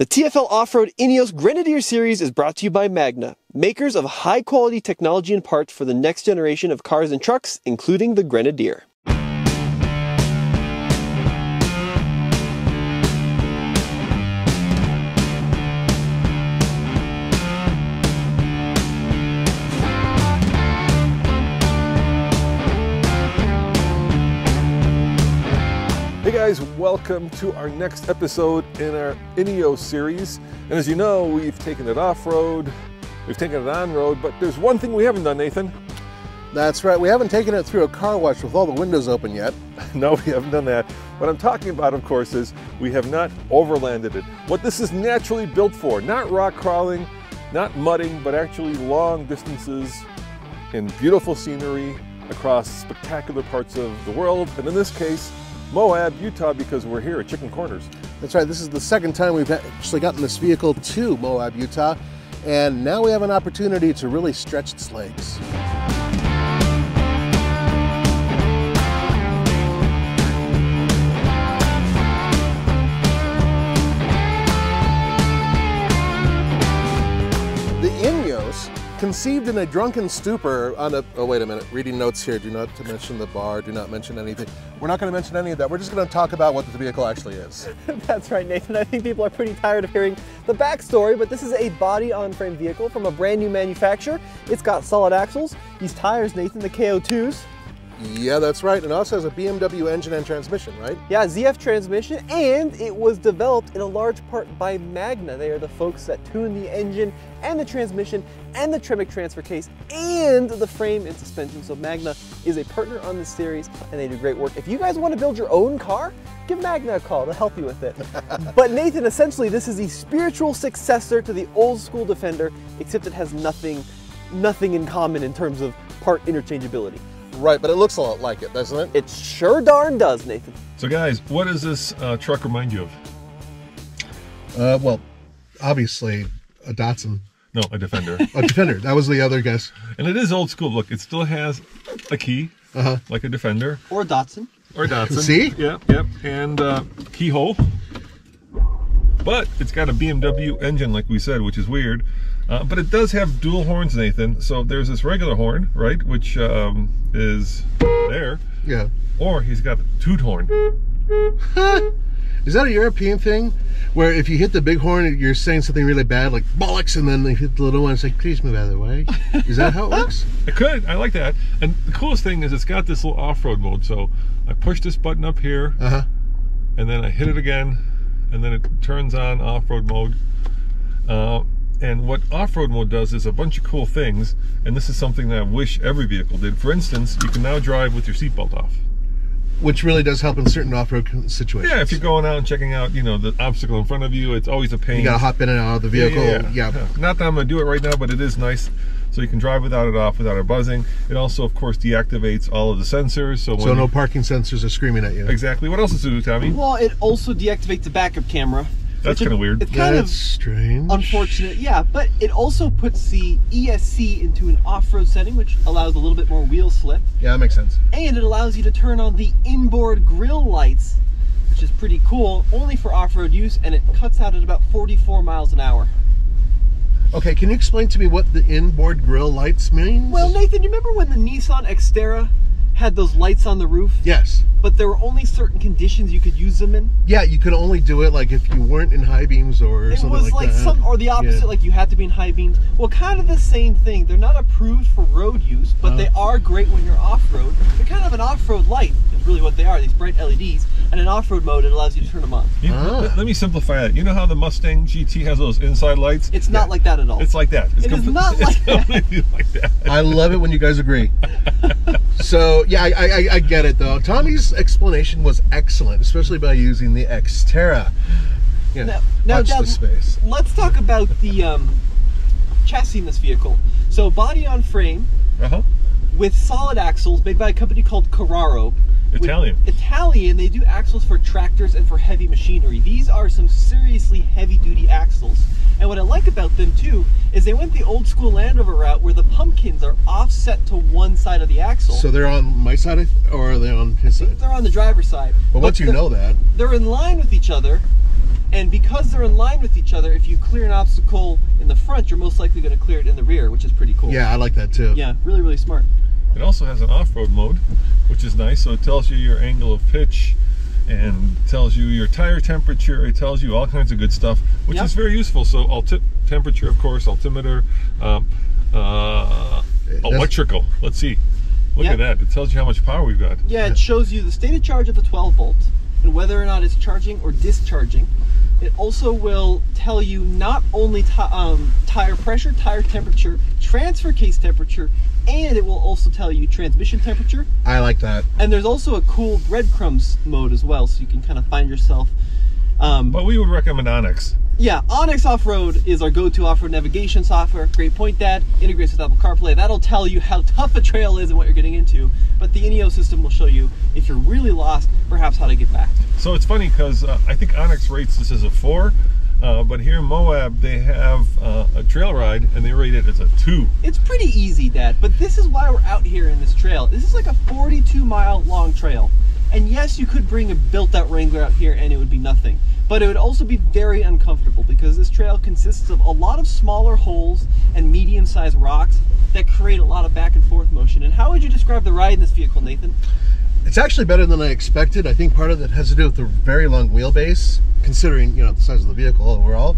The TFL Off-Road Ineos Grenadier Series is brought to you by Magna, makers of high-quality technology and parts for the next generation of cars and trucks, including the Grenadier. Guys, welcome to our next episode in our Ineos series. And as you know, we've taken it off-road, we've taken it on-road, but there's one thing we haven't done, Nathan. That's right. We haven't taken it through a car wash with all the windows open yet. No, we haven't done that. What I'm talking about, of course, is we have not overlanded it. What this is naturally built for, not rock crawling, not mudding, but actually long distances in beautiful scenery across spectacular parts of the world. And in this case, Moab, Utah, because we're here at Chicken Corners. That's right. This is the second time we've actually gotten this vehicle to Moab, Utah, and now we have an opportunity to really stretch its legs. Conceived in a drunken stupor on a, oh wait a minute, reading notes here, do not mention the bar, do not mention anything. We're not gonna mention any of that, we're just gonna talk about what the vehicle actually is. That's right, Nathan. I think people are pretty tired of hearing the backstory, but this is a body-on-frame vehicle from a brand new manufacturer. It's got solid axles, these tires, Nathan, the KO2s. Yeah, that's right, and it also has a BMW engine and transmission, right? Yeah, ZF transmission, and it was developed in a large part by Magna. They are the folks that tune the engine and the transmission and the Tremec transfer case and the frame and suspension. So Magna is a partner on this series and they do great work. If you guys want to build your own car, give Magna a call. They'll help you with it. but Nathan, essentially this is the spiritual successor to the old school Defender, except it has nothing, nothing in common in terms of part interchangeability. Right, but it looks a lot like it, doesn't it? It sure darn does, Nathan. So guys, what does this uh, truck remind you of? Uh, well, obviously a Datsun, No, a Defender. a Defender. That was the other guess. and it is old school. Look, it still has a key, Uh-huh. like a Defender. Or a Datsun. Or Datsun. See? Yep, yep. And uh, keyhole. But it's got a BMW engine, like we said, which is weird. Uh, but it does have dual horns, Nathan. So there's this regular horn, right, which um, is there. Yeah. Or he's got a toot horn. Is that a European thing? Where if you hit the big horn, you're saying something really bad, like bollocks, and then they hit the little one, it's like, please move out of the way. Is that how it works? It could. I like that. And the coolest thing is it's got this little off-road mode. So I push this button up here, Uh huh. and then I hit it again, and then it turns on off-road mode. Uh, and what off-road mode does is a bunch of cool things, and this is something that I wish every vehicle did. For instance, you can now drive with your seatbelt off. Which really does help in certain off-road situations. Yeah, if you're going out and checking out, you know, the obstacle in front of you, it's always a pain. you gotta hop in and out of the vehicle. yeah, Yeah. yeah. Not that I'm gonna do it right now, but it is nice. So you can drive without it off, without it buzzing. It also, of course, deactivates all of the sensors. So, when So no parking sensors are screaming at you. exactly. What else does it do, Tommy? Well, it also deactivates the backup camera. That's kinda weird. It's kind That's of strange. unfortunate, yeah, but it also puts the ESC into an off-road setting, which allows a little bit more wheel slip, Yeah, that makes sense. and it allows you to turn on the inboard grill lights, which is pretty cool, only for off-road use, and it cuts out at about 44 miles an hour. Okay, can you explain to me what the inboard grill lights means? Well, Nathan, you remember when the Nissan Xterra had those lights on the roof, yes. but there were only certain conditions you could use them in? Yeah, you could only do it like if you weren't in high beams or It something was like, like, that. some, or the opposite, Yeah. like you had to be in high beams. Well, kind of the same thing. They're not approved for road use, but they Uh-huh. are great when you're off road. They're kind of an off road light, is really what they are. These bright LEDs, and an off road mode, it allows you to turn them on. You- Ah. let, let me simplify it. You know how the Mustang GT has those inside lights? It's not like that at all. It's like that. It's It is compl- not it's like that. like that. I love it when you guys agree. so yeah, I, I, I get it though. Tommy's explanation was excellent, especially by using the Xterra. You know, Now- now, watch Dad, the space. Let's talk about the um, chassis in this vehicle. So, body on frame Uh-huh. with solid axles made by a company called Carraro. Italian. Italian, they do axles for tractors and for heavy machinery. These are some seriously heavy duty axles. And what I like about them too is they went the old school Land Rover route where the pumpkins are offset to one side of the axle. So they're on my side or are they on his side? they're on the driver's side. But once you they're- know that, they're in line with each other And because they're in line with each other, if you clear an obstacle in the front, you're most likely going to clear it in the rear, which is pretty cool. Yeah, I like that too. Yeah, really, really smart. It also has an off-road mode, which is nice. So it tells you your angle of pitch and tells you your tire temperature. It tells you all kinds of good stuff, which Yep. is very useful. So alti- temperature, of course, altimeter, um, uh, electrical. Let's see. Look Yep. at that. It tells you how much power we've got. Yeah, it shows you the state of charge of the 12 volt and whether or not it's charging or discharging. It also will tell you not only ti um, tire pressure, tire temperature, transfer case temperature, and it will also tell you transmission temperature. I like that. And there's also a cool breadcrumbs mode as well, so you can kind of find yourself. Um, But we would recommend onX. Yeah, onX Off Road is our go-to off-road navigation software. Great point, Dad. Integrates with Apple CarPlay. That'll tell you how tough a trail is and what you're getting into. But the Ineos system will show you if you're really lost, perhaps how to get back. So it's funny because uh, I think onX rates this as a four, uh, but here in Moab they have uh, a trail ride and they rate it as a two. It's pretty easy, Dad. But this is why we're out here in this trail. This is like a 42 mile long trail. And yes, you could bring a built-out Wrangler out here and it would be nothing. But it would also be very uncomfortable because this trail consists of a lot of smaller holes and medium-sized rocks that create a lot of back and forth motion. And how would you describe the ride in this vehicle, Nathan? It's actually better than I expected. I think part of that has to do with the very long wheelbase, considering you know the size of the vehicle overall.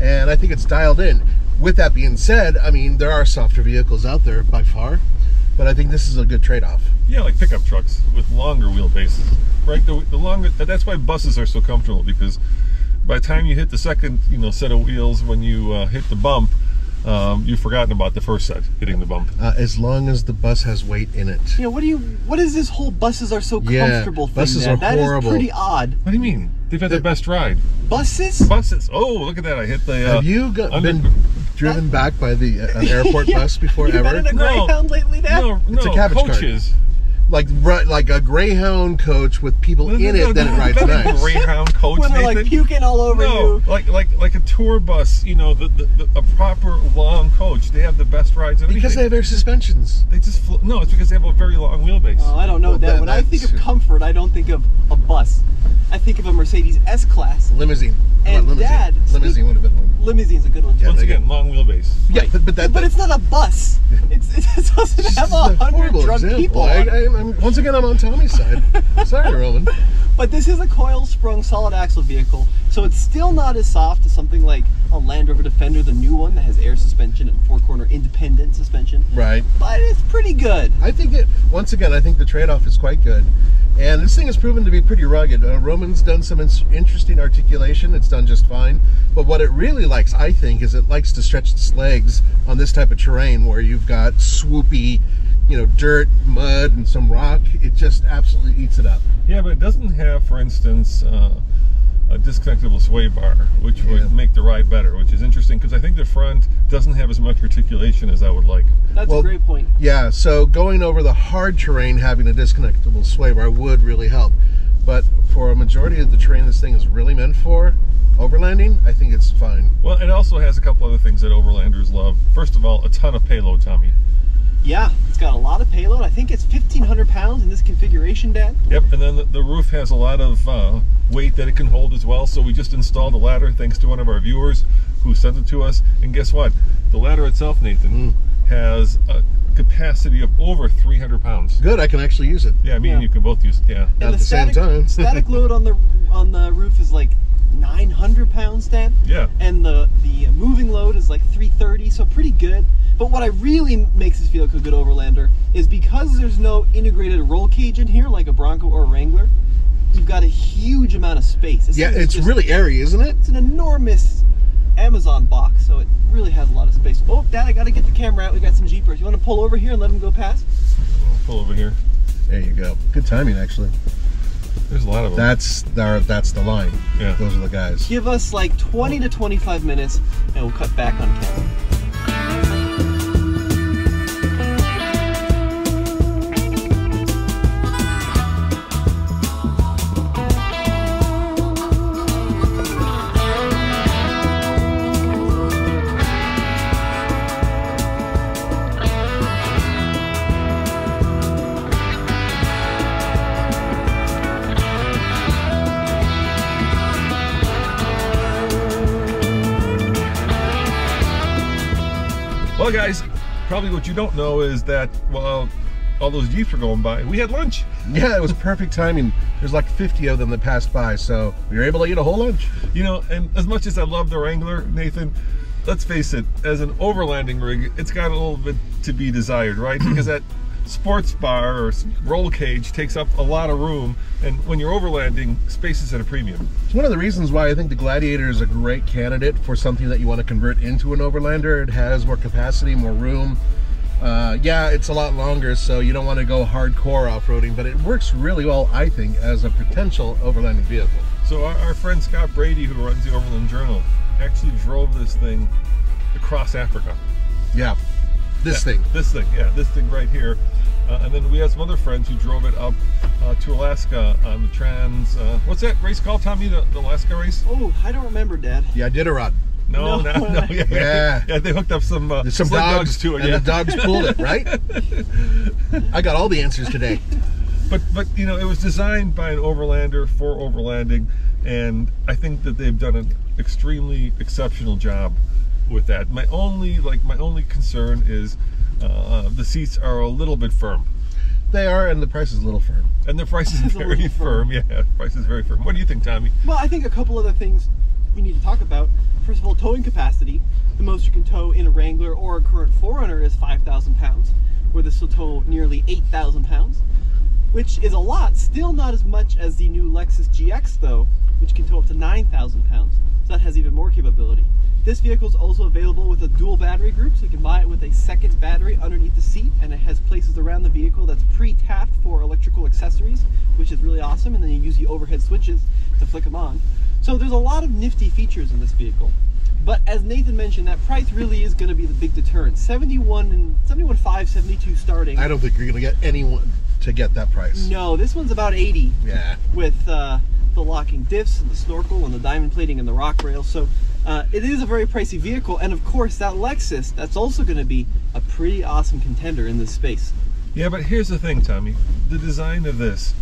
And I think it's dialed in. With that being said, I mean there are softer vehicles out there by far, but I think this is a good trade-off. Yeah, like pickup trucks with longer wheelbases, right? The, the longer that's why buses are so comfortable because by the time you hit the second, you know, set of wheels when you uh, hit the bump, um, you've forgotten about the first set hitting the bump. Uh, as long as the bus has weight in it. You know, what do you? What is this whole buses are so Yeah, comfortable thing? buses Dad? are That is horrible. pretty odd. What do you mean? They've had the, The- best ride. Buses? Buses. Oh, look at that! I hit the. Uh, Have you got, under- been driven back by the uh, an airport Yeah. bus before you been ever? in a No. Greyhound lately, Dad? No, It's a no, cabbage cart. Coaches. Like like a Greyhound coach with people No, no, in no, it, then it no, rides not a nice. Greyhound coach. when they're like puking all over no, you. like like like a tour bus. You know, the, the, the a proper long coach. They have the best rides of Because they have air suspensions. They just fl- no. It's because they have a very long wheelbase. Oh, I don't know, Well, Dad. that- when I think of comfort, I don't think of a bus. I think of a Mercedes S-Class. Limousine. And limousine? Dad, limousine speak- would have been one. Limousines a good one too. Yeah, Once they again, long wheelbase. Yeah, Right. but, but that. but it's not a bus. It's, it doesn't have a This is hundred horrible drunk example. people I, on it. I, I'm, once again, I'm on Tommy's side. Sorry, Roman. But this is a coil-sprung solid axle vehicle, so it's still not as soft as something like a Land Rover Defender, the new one that has air suspension and four-corner independent suspension. Right. But it's pretty good. I think it. Once again, I think the trade-off is quite good, and this thing has proven to be pretty rugged. Uh, Roman's done some ins- interesting articulation. It's done just fine. But what it really likes, I think, is it likes to stretch its legs on this type of terrain where you've got swoopy, you know, dirt, mud, and some rock. It just absolutely eats it up. Yeah, but it doesn't have, for instance, uh, a disconnectable sway bar, which Yeah. would make the ride better. Which is interesting because I think the front doesn't have as much articulation as I would like. That's Well, a great point. Yeah, so going over the hard terrain, having a disconnectable sway bar would really help. But for a majority of the terrain this thing is really meant for, overlanding, I think it's fine. Well, it also has a couple other things that overlanders love. First of all, a ton of payload, Tommy. Yeah, it's got a lot of payload. I think it's 1,500 pounds in this configuration, Dad. Yep, and then the, the roof has a lot of uh, weight that it can hold as well. So we just installed a ladder thanks to one of our viewers who sent it to us. And guess what? The ladder itself, Nathan, has a capacity of over 300 pounds. Good, I can actually use it. Yeah, me and Yeah. you can both use it. Yeah. At and the same time. static load on the on the roof is like 900 pounds, Dad. Yeah. and the the uh, moving load is like 330 so pretty good but what i really makes this feel like a good overlander is because there's no integrated roll cage in here like a bronco or a wrangler you've got a huge amount of space This Yeah, it's just- really airy, isn't it? it's an enormous amazon box so it really has a lot of space oh dad i gotta get the camera out we got some jeepers you want to pull over here and let them go past I'll pull over here. There you go. Good timing, actually. There's a lot of them. That's our, that's the line. Yeah. Those are the guys. give us like 20 to 25 minutes and we'll cut back on camera Well, guys, probably what you don't know is that while all those Jeeps were going by, we had lunch. Yeah, it was perfect timing. There's like 50 of them that passed by, so we were able to eat a whole lunch. You know, and as much as I love the Wrangler, Nathan, let's face it, as an overlanding rig, it's got a little bit to be desired, right? because that sports bar or roll cage takes up a lot of room, and when you're overlanding, space is at a premium. It's one of the reasons why I think the Gladiator is a great candidate for something that you want to convert into an Overlander. It has more capacity, more room. Uh, yeah, it's a lot longer, so you don't want to go hardcore off-roading, but it works really well, I think, as a potential overlanding vehicle. So our, our friend Scott Brady, who runs the Overland Journal, actually drove this thing across Africa. Yeah, this Yeah, thing. This thing, yeah, this thing right here. Uh, and then we had some other friends who drove it up uh, to Alaska on the trans. Uh, what's that race called, Tommy? The, the Alaska race? Oh, I don't remember, Dad. Yeah, I Iditarod. No, no, No. no. Yeah, Yeah. yeah. They hooked up some uh, some sled dogs, to it. and Yeah. the dogs pulled it, right? I got all the answers today. But but you know, it was designed by an overlander for overlanding, and I think that they've done an extremely exceptional job with that. My only like my only concern is uh, the seats are a little bit firm. They are, and the price is a little firm. And the price is It's very firm. firm. Yeah, price is very firm. What do you think, Tommy? Well, I think a couple other things we need to talk about. First of all, towing capacity. The most you can tow in a Wrangler or a current 4Runner is 5,000 pounds, where this will tow nearly 8,000 pounds, which is a lot. Still not as much as the new Lexus GX, though, which can tow up to 9,000 pounds. So that has even more capability. This vehicle is also available with a dual battery group, so you can buy it with a second battery underneath the seat, and it has places around the vehicle that's pre-tapped for electrical accessories, which is really awesome. And then you use the overhead switches to flick them on. So there's a lot of nifty features in this vehicle. But as Nathan mentioned, that price really is going to be the big deterrent. 71 and 71.5, 72 starting. I don't think you're going to get anyone to get that price. No, this one's about 80 Yeah. with uh, the locking diffs and the snorkel and the diamond plating and the rock rail. So uh, it is a very pricey vehicle. And of course, that Lexus, that's also going to be a pretty awesome contender in this space. Yeah, but here's the thing, Tommy. The design of this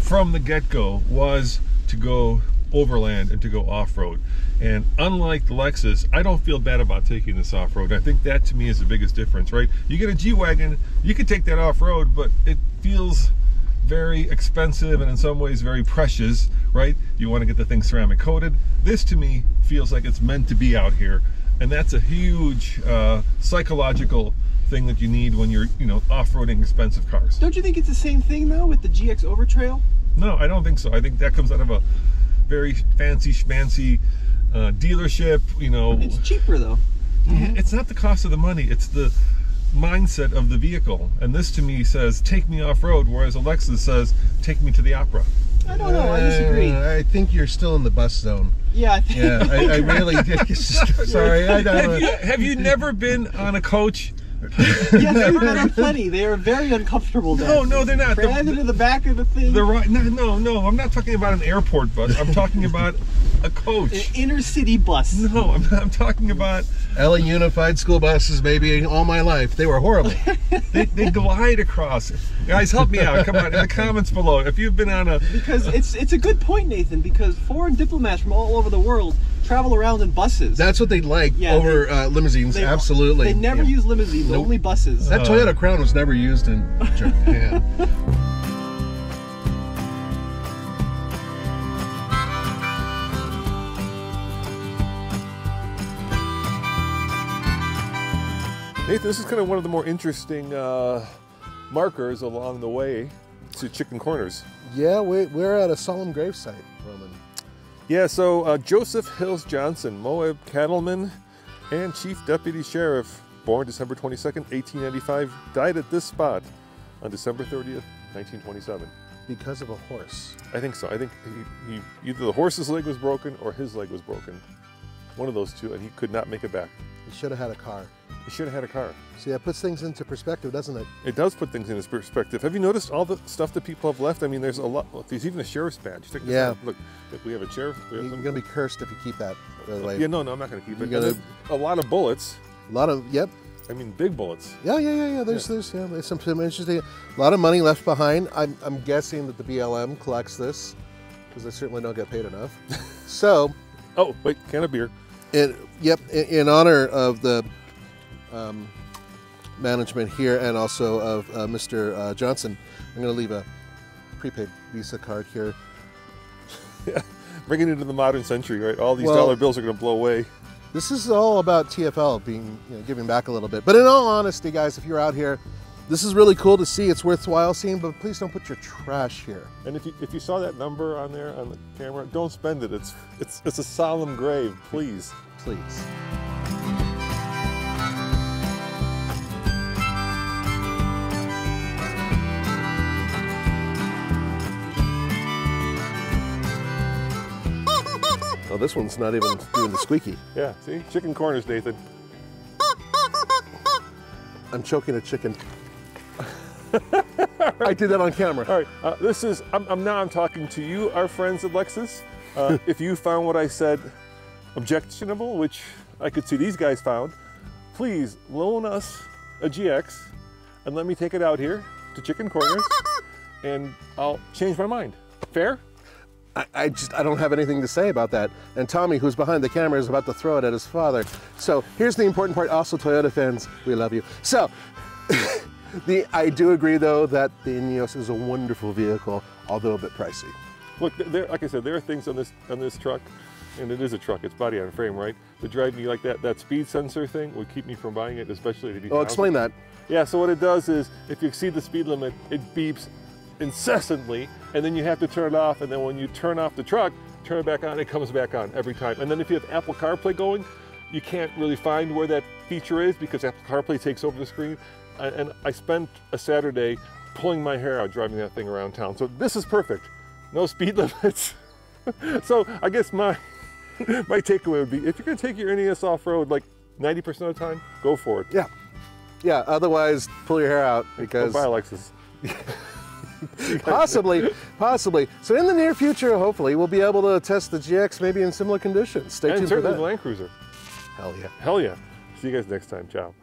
from the get-go was to go overland and to go off-road. And unlike the Lexus, I don't feel bad about taking this off-road. I think that to me is the biggest difference, right? You get a G-Wagon, you can take that off-road, but it feels very expensive and in some ways very precious, right? You want to get the thing ceramic coated. This to me feels like it's meant to be out here. And that's a huge uh, psychological thing that you need when you're, you know, off-roading expensive cars. Don't you think it's the same thing though with the GX Overtrail? No, I don't think so. I think that comes out of a very fancy schmancy uh, dealership. You know, It's cheaper though. it's not the cost of the money; it's the mindset of the vehicle. And this to me says, "Take me off road," whereas a Lexus says, "Take me to the opera." I don't know. I disagree. Uh, I think you're still in the bus zone. Yeah, I think. Yeah, I, I really did. Sorry, I Have don't. you have you never been on a coach? yes, I've been on plenty. They are very uncomfortable. No, Dad. no, they're not. The- Crammed into the back of the thing. The right? No, no, no. I'm not talking about an airport bus. I'm talking about a An coach. inner city bus. No, I'm, I'm talking about LA Unified School buses, Maybe all my life. They were horrible. they, they glide across. Guys, help me out. Come on, in the comments below. If you've been on a Because it's it's a good point, Nathan. Because foreign diplomats from all over the world travel around in buses. That's what they like Yeah, over uh, limousines. They- Absolutely. They never Yeah. use limousines, Nope. only buses. That Toyota Crown was never used in Japan. Nathan, this is kind of one of the more interesting uh, markers along the way to Chicken Corners. Yeah, we, we're at a solemn gravesite, Roman. Yeah, so uh, Joseph Hills Johnson, Moab cattleman and chief deputy sheriff, born December 22nd, 1895, died at this spot on December 30th, 1927. Because of a horse. I think so. I think he, he, either the horse's leg was broken or his leg was broken. One of those two, and he could not make it back. He should have had a car. He should have had a car. See, that puts things into perspective, doesn't it? It does put things into perspective. Have you noticed all the stuff that people have left? I mean, there's a lot. Look, there's even a sheriff's badge. Yeah. out. Look, look, we have a sheriff. We have You're going to be cursed if you keep that, by the way. yeah, no, no, I'm not going to keep it. You And gotta- a lot of bullets. A lot of, yep. I mean, big bullets. Yeah, yeah, yeah, yeah. There's, there's, yeah, there's some, some interesting. A lot of money left behind. I'm, I'm guessing that the BLM collects this because they certainly don't get paid enough. so, Oh, wait, can of beer. it, yep, in, in honor of the um, management here and also of uh, Mr. Uh, Johnson. I'm going to leave a prepaid Visa card here. Bringing it into the modern century, right? All these Well- dollar bills are going to blow away. This is all about TFL being you know, giving back a little bit. But in all honesty, guys, if you're out here, this is really cool to see. It's worthwhile seeing, but please don't put your trash here. And if you if you saw that number on there on the camera, don't spend it. It's it's it's a solemn grave, please. Please. This one's not even doing the squeaky. Yeah, see, chicken corners, Nathan. I'm choking a chicken. I did that on camera. All right, uh, this is I'm, I'm now I'm talking to you, our friends at Lexus. Uh, if you found what I said objectionable, which I could see these guys found, please loan us a GX and let me take it out here to Chicken Corners, and I'll change my mind. Fair? I, I just I don't have anything to say about that. And Tommy, who's behind the camera, is about to throw it at his father. So here's the important part. Also, Toyota fans, we love you. So the I do agree though that the Ineos is a wonderful vehicle, although a bit pricey. Look, there, like I said, there are things on this on this truck, and it is a truck. It's body on frame, right? That drive me like that. That speed sensor thing would keep me from buying it, especially at 80,000. Oh, explain that. Yeah. So what it does is, if you exceed the speed limit, it beeps incessantly, and then you have to turn it off. And then when you turn off the truck, turn it back on, it comes back on every time. And then if you have Apple CarPlay going, you can't really find where that feature is because Apple CarPlay takes over the screen. And I spent a Saturday pulling my hair out driving that thing around town. So this is perfect. No speed limits. so I guess my my takeaway would be if you're going to take your Ineos off road like 90% of the time, go for it. Yeah, yeah. Otherwise, pull your hair out because Go buy Lexus. possibly, possibly. So in the near future, hopefully, we'll be able to test the GX maybe in similar conditions. Stay And tuned for certainly that. the Land Cruiser. Hell yeah. Hell yeah. See you guys next time. Ciao.